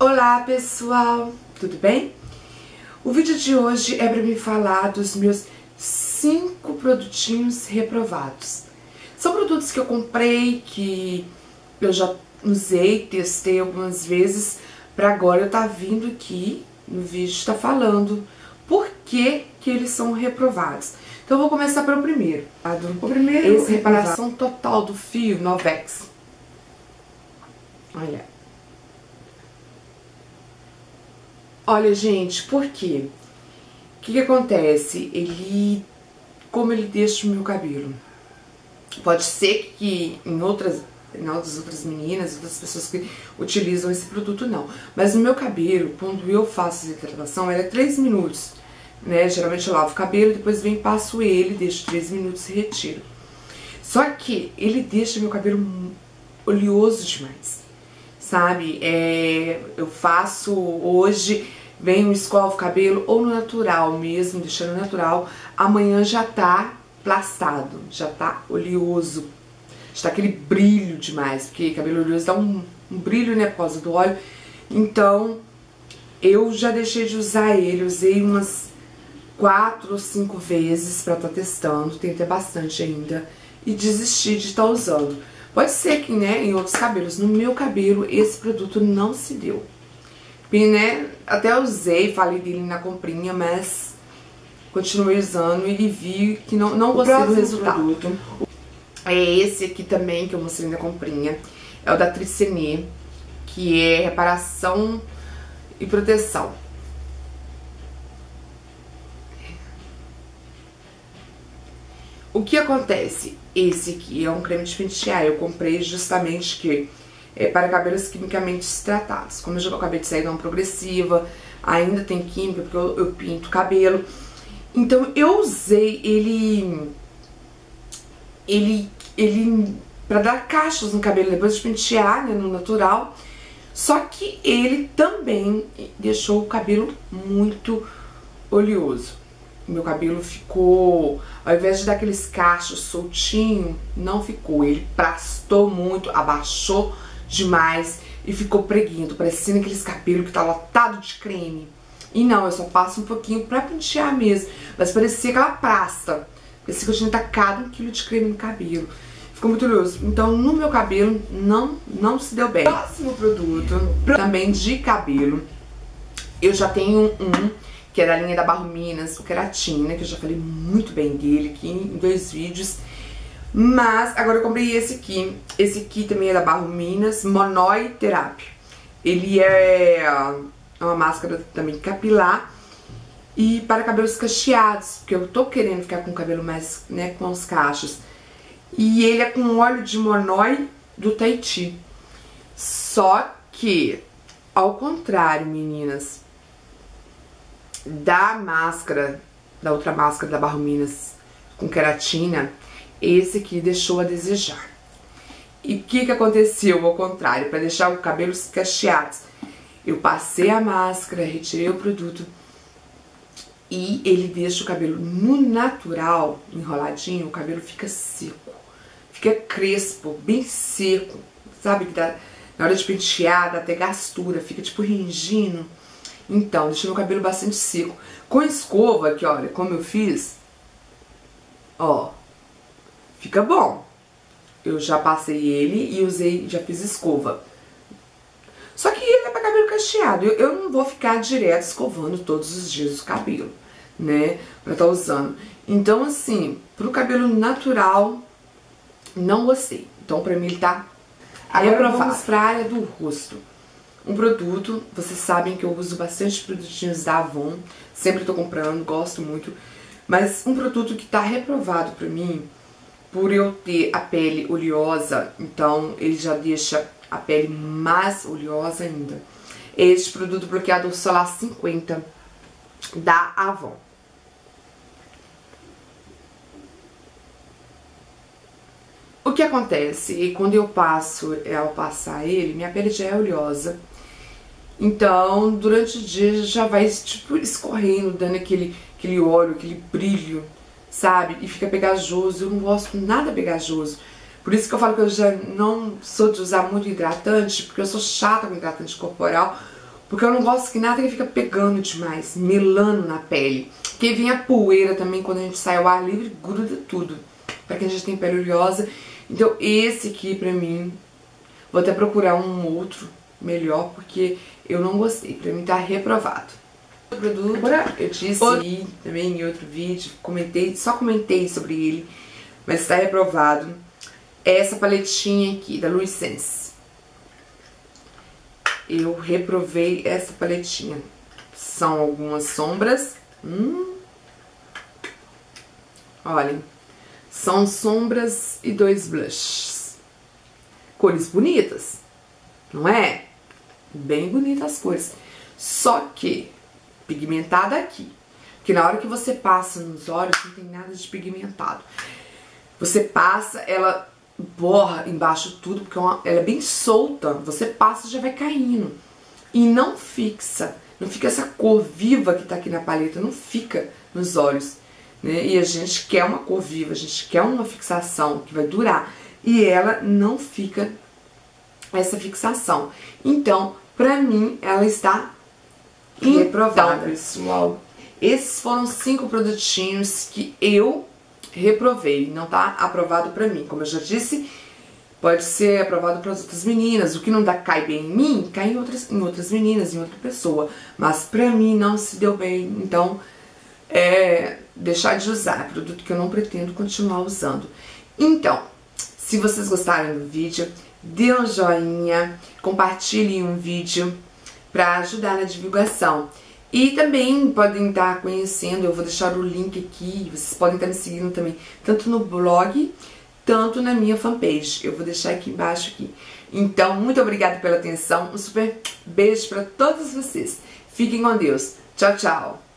Olá pessoal, tudo bem? O vídeo de hoje é para me falar dos meus cinco produtinhos reprovados. São produtos que eu comprei, que eu já usei, testei algumas vezes, para agora eu tá vindo aqui no vídeo está falando por que que eles são reprovados. Então eu vou começar pelo primeiro. Tá? O primeiro esse reparação total do fio Novex. Olha. Olha, gente, por quê? O que, que acontece? Ele, como ele deixa o meu cabelo? Pode ser que em outras, em outras, outras meninas, outras pessoas que utilizam esse produto, não. Mas no meu cabelo, quando eu faço essa hidratação, ela é 3 minutos. Né? Geralmente eu lavo o cabelo, depois vem passo ele, deixo 3 minutos e retiro. Só que ele deixa meu cabelo oleoso demais, sabe? É, eu faço hoje venho, escovo o cabelo ou no natural mesmo, deixando natural, amanhã já tá plastado, já tá oleoso, está aquele brilho demais, porque cabelo oleoso dá um, um brilho, né, por causa do óleo. Então, eu já deixei de usar ele, usei umas quatro ou cinco vezes para estar tá testando, tem até bastante ainda, e desisti de estar tá usando. Pode ser que, né, em outros cabelos, no meu cabelo, esse produto não se deu. E, né, até usei, falei dele na comprinha, mas continuei usando e vi que não, não gostei do resultado. Produto. É esse aqui também que eu mostrei na comprinha. É o da Tricenê, que é reparação e proteção. O que acontece? Esse aqui é um creme de pentear. Eu comprei justamente que é, para cabelos quimicamente tratados. Como eu já acabei de sair de uma progressiva, ainda tem química, porque eu, eu pinto cabelo. Então eu usei ele. Ele. Ele. para dar cachos no cabelo depois de pentear, né, no natural. Só que ele também deixou o cabelo muito oleoso. Meu cabelo ficou, ao invés de dar aqueles cachos soltinho, não ficou. Ele pastou muito, abaixou demais e ficou preguindo, parecendo aqueles cabelos que tá lotado de creme. E não, eu só passo um pouquinho pra pentear mesmo, mas parecia aquela pasta. Parecia que eu tinha tacado um quilo de creme no cabelo. Ficou muito oleoso. Então, no meu cabelo, não, não se deu bem. Próximo produto, também de cabelo. Eu já tenho um, que é da linha da Barro Minas, o Keratina, que eu já falei muito bem dele aqui em dois vídeos. Mas agora eu comprei esse aqui. Esse aqui também é da Barro Minas, Monoi Therapy. Ele é uma máscara também capilar e para cabelos cacheados, porque eu tô querendo ficar com o cabelo mais, né, com os cachos. E ele é com óleo de Monoi do Tahiti. Só que, ao contrário, meninas, da máscara, da outra máscara da Barro Minas com queratina, esse aqui deixou a desejar. E o que, que aconteceu ao contrário? Para deixar o cabelo cacheados, eu passei a máscara, retirei o produto e ele deixa o cabelo no natural, enroladinho, o cabelo fica seco, fica crespo, bem seco, sabe? Que dá, na hora de pentear, dá até gastura, fica tipo ringindo. Então, deixa meu cabelo bastante seco. Com escova, que olha, como eu fiz, ó, fica bom. Eu já passei ele e usei, já fiz escova. Só que ele é pra cabelo cacheado. Eu, eu não vou ficar direto escovando todos os dias o cabelo, né? Pra estar tá usando. Então, assim, pro cabelo natural, não gostei. Então, pra mim, ele tá Agora vamos pra área do rosto. Um produto, vocês sabem que eu uso bastante produtinhos da Avon. Sempre tô comprando, gosto muito. Mas um produto que tá reprovado pra mim por eu ter a pele oleosa, então ele já deixa a pele mais oleosa ainda. Este produto bloqueador solar 50 da Avon. O que acontece? Quando eu passo, ao passar ele, minha pele já é oleosa. Então, durante o dia já vai tipo escorrendo, dando aquele, aquele óleo, aquele brilho sabe? E fica pegajoso. Eu não gosto nada pegajoso. Por isso que eu falo que eu já não sou de usar muito hidratante, porque eu sou chata com hidratante corporal, Porque eu não gosto que nada que fica pegando demais, melando na pele. Porque vem a poeira também quando a gente sai ao ar livre, gruda tudo. Pra quem já tem pele oleosa. Então esse aqui pra mim, vou até procurar um outro melhor, porque eu não gostei. Pra mim tá reprovado. Produto, eu disse aí também em outro vídeo, comentei, só comentei sobre ele, mas está reprovado. É essa paletinha aqui, da Louis Sense. Eu reprovei essa paletinha. São algumas sombras. Hum. Olhem, são sombras e dois blushes. Cores bonitas, não é? Bem bonitas as cores. Só que pigmentada aqui. Que na hora que você passa nos olhos, não tem nada de pigmentado. Você passa, ela borra embaixo tudo, porque é ela é bem solta. Você passa já vai caindo. E não fixa. Não fica essa cor viva que tá aqui na paleta, não fica nos olhos. Né? E a gente quer uma cor viva, a gente quer uma fixação que vai durar. E ela não fica essa fixação. Então, pra mim, ela está reprovada. Então, pessoal, esses foram cinco produtinhos que eu reprovei. Não tá aprovado pra mim. Como eu já disse, pode ser aprovado para outras meninas. O que não dá, cai bem em mim, cai em outras, em outras meninas, em outra pessoa. Mas pra mim não se deu bem. Então, é deixar de usar. Produto que eu não pretendo continuar usando. Então, se vocês gostaram do vídeo, dê um joinha, compartilhem um vídeo para ajudar na divulgação. E também podem estar conhecendo, eu vou deixar o link aqui, vocês podem estar me seguindo também, tanto no blog, tanto na minha fanpage. Eu vou deixar aqui embaixo aqui. Então, muito obrigada pela atenção, um super beijo para todos vocês. Fiquem com Deus. Tchau, tchau.